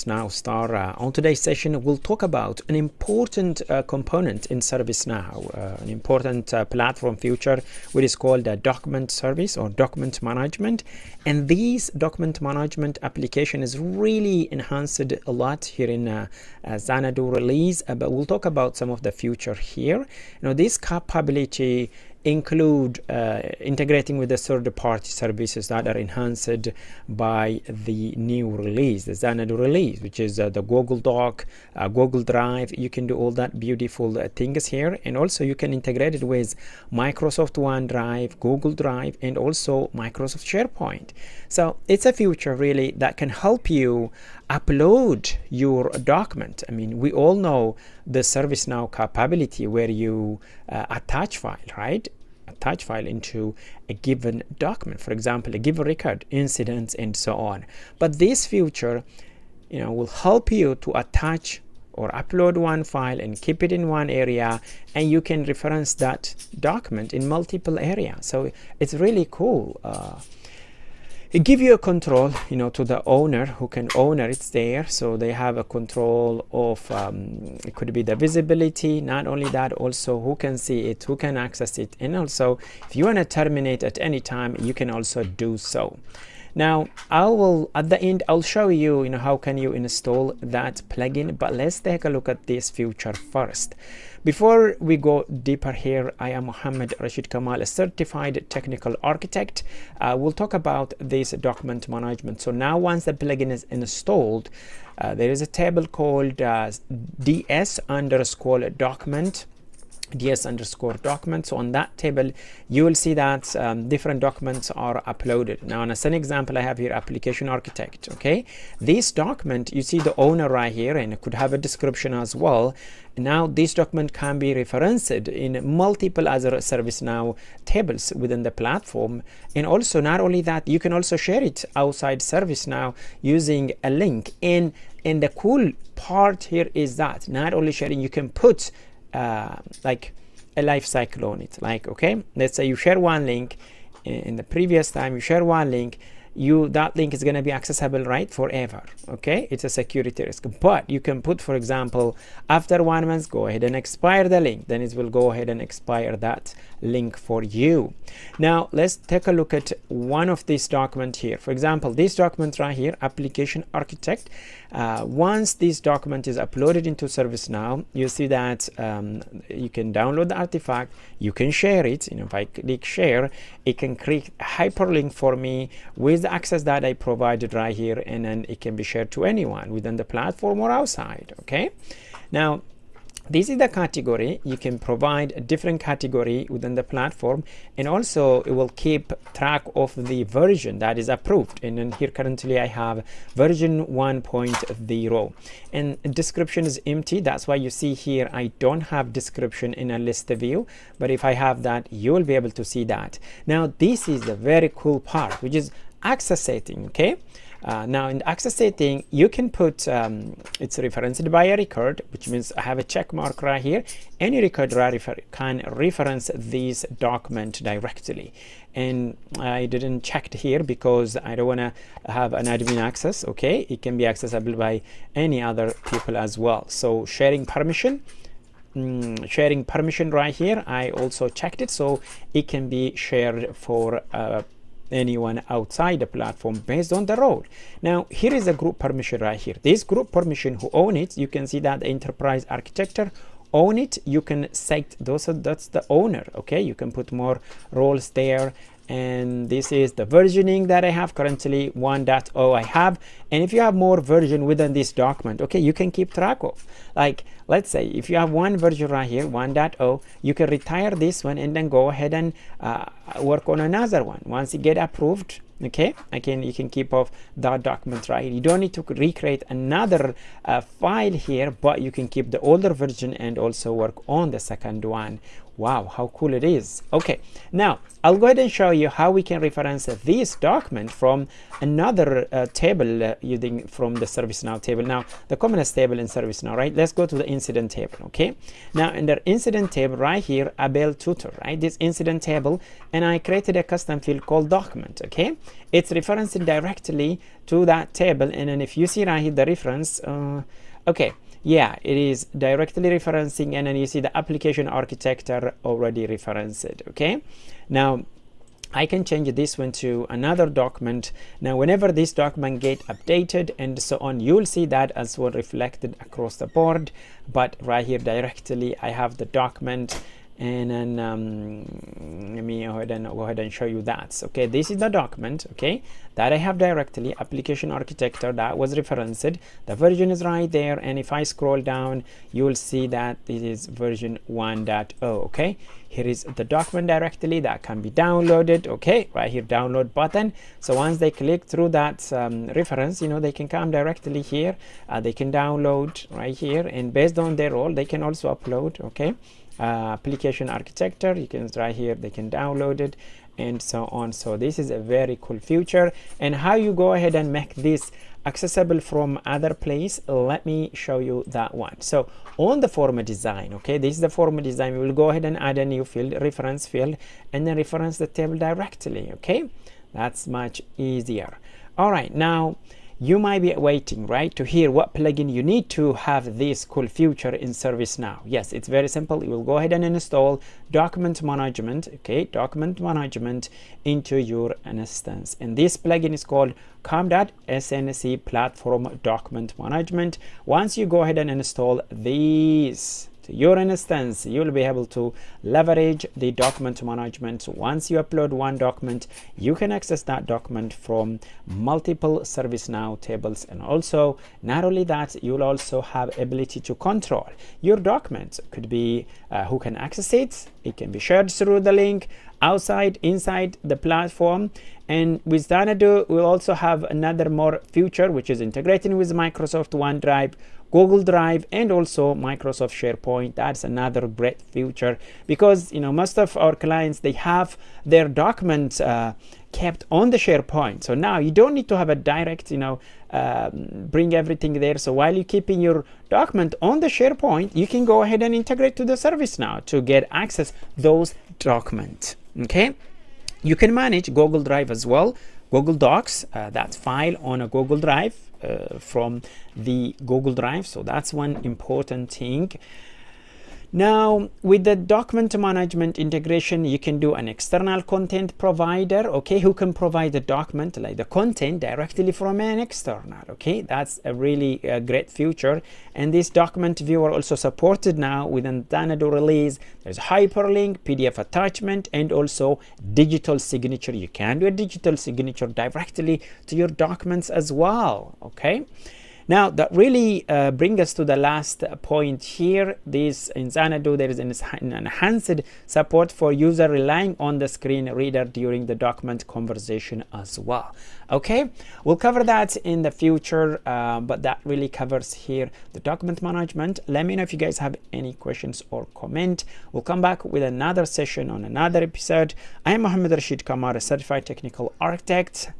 ServiceNow Star. Uh, on today's session, we'll talk about an important uh, component in ServiceNow, uh, an important uh, platform feature, which is called a document service or document management. And these document management application is really enhanced a lot here in uh, Xanadu release, but we'll talk about some of the future here. You know, this capability include uh, integrating with the third-party services that are enhanced by the new release, the Xanadu release, which is uh, the Google Doc, uh, Google Drive. You can do all that beautiful uh, things here, and also you can integrate it with Microsoft OneDrive, Google Drive, and also Microsoft SharePoint. So it's a future really that can help you upload your document. I mean, we all know the ServiceNow capability where you uh, attach file, right? Attach file into a given document, for example, a given record, incidents, and so on. But this feature, you know, will help you to attach or upload one file and keep it in one area and you can reference that document in multiple areas so it's really cool uh, it give you a control you know to the owner who can owner it's there. So they have a control of um, it could be the visibility not only that also who can see it who can access it. And also if you want to terminate at any time you can also do so now I will at the end I'll show you you know how can you install that plugin but let's take a look at this feature first before we go deeper here, I am Mohammed Rashid Kamal, a certified technical architect. Uh, we'll talk about this document management. So now once the plugin is installed, uh, there is a table called uh, ds underscore document ds underscore document so on that table you will see that um, different documents are uploaded. Now as an example i have here application architect okay? This document you see the owner right here and it could have a description as well. Now this document can be referenced in multiple other ServiceNow tables within the platform. And also not only that you can also share it outside ServiceNow using a link. And and the cool part here is that not only sharing you can put uh, like a life cycle on it. Like okay let's say you share one link in the previous time you share one link you that link is going to be accessible right forever okay? It's a security risk. But you can put for example after one month go ahead and expire the link. Then it will go ahead and expire that link for you. Now let's take a look at one of these documents here. For example this document right here application architect. Uh, once this document is uploaded into ServiceNow you see that um, you can download the artifact you can share it you know if I click share it can create hyperlink for me with the access that I provided right here and then it can be shared to anyone within the platform or outside okay? Now this is the category. You can provide a different category within the platform and also it will keep track of the version that is approved. And then here currently i have version 1.0 and description is empty. That's why you see here i don't have description in a list view but if i have that you will be able to see that. Now this is the very cool part which is access setting okay uh, now in access setting, you can put, um, it's referenced by a record, which means I have a check mark right here. Any record refer can reference this document directly. And I didn't check here because I don't want to have an admin access, okay? It can be accessible by any other people as well. So sharing permission, Mm, sharing permission right here i also checked it so it can be shared for uh, anyone outside the platform based on the role. Now, here is a group permission right here. This group permission who own it, you can see that the enterprise architecture own it. You can set those, that's the owner, okay? You can put more roles there and this is the versioning that I have currently 1.0 I have. And if you have more version within this document okay you can keep track of. Like let's say if you have one version right here 1.0 you can retire this one and then go ahead and uh, work on another one. Once you get approved okay again you can keep off that document right you don't need to recreate another uh, file here but you can keep the older version and also work on the second one. Wow how cool it is. Okay now i'll go ahead and show you how we can reference this document from another uh, table uh, using from the ServiceNow table. Now the commonest table in ServiceNow right? Let's go to the incident table okay? Now in the incident table right here abel tutor right? This incident table and i created a custom field called document okay it's referencing directly to that table and then if you see right here the reference uh, okay yeah it is directly referencing and then you see the application architecture already referenced okay now I can change this one to another document. Now, whenever this document get updated and so on, you'll see that as well reflected across the board. But right here directly, I have the document and then um, let me go ahead and go ahead and show you that. Okay this is the document okay that I have directly application architecture that was referenced. The version is right there and if I scroll down you will see that this is version 1.0 okay? Here is the document directly that can be downloaded okay? Right here download button. So once they click through that um, reference you know they can come directly here. Uh, they can download right here and based on their role they can also upload okay Uh, application architecture. You can try here they can download it and so on. So this is a very cool feature and how you go ahead and make this accessible from other place let me show you that one. So on the form design okay this is the form design. We will go ahead and add a new field reference field and then reference the table directly okay? That's much easier. All right now you might be waiting right to hear what plugin you need to have this cool feature in ServiceNow. Yes, it's very simple. You will go ahead and install document management, okay, document management into your instance. And this plugin is called com.snc platform document management. Once you go ahead and install these your instance you'll be able to leverage the document management. Once you upload one document you can access that document from multiple ServiceNow tables. And also not only that you'll also have ability to control. Your document could be uh, who can access it. It can be shared through the link outside inside the platform. And with Xanadu we'll also have another more feature which is integrating with Microsoft OneDrive Google Drive and also Microsoft SharePoint. That's another great feature because you know most of our clients they have their documents uh, kept on the SharePoint. So now you don't need to have a direct you know um, bring everything there. So while you're keeping your document on the SharePoint, you can go ahead and integrate to the service now to get access those documents. Okay, you can manage Google Drive as well. Google Docs, uh, that file on a Google Drive Uh, from the Google Drive. So that's one important thing. Now, with the document management integration, you can do an external content provider, okay, who can provide the document, like the content directly from an external, okay. That's a really uh, great feature. And this document viewer also supported now within Xanadu release. There's hyperlink, PDF attachment, and also digital signature. You can do a digital signature directly to your documents as well, okay. Now that really uh, brings us to the last point here. This in Xanadu there is an enhanced support for user relying on the screen reader during the document conversation as well. Okay, we'll cover that in the future, uh, but that really covers here the document management. Let me know if you guys have any questions or comment. We'll come back with another session on another episode. I am Mohammed Rashid Kamar, a certified technical architect.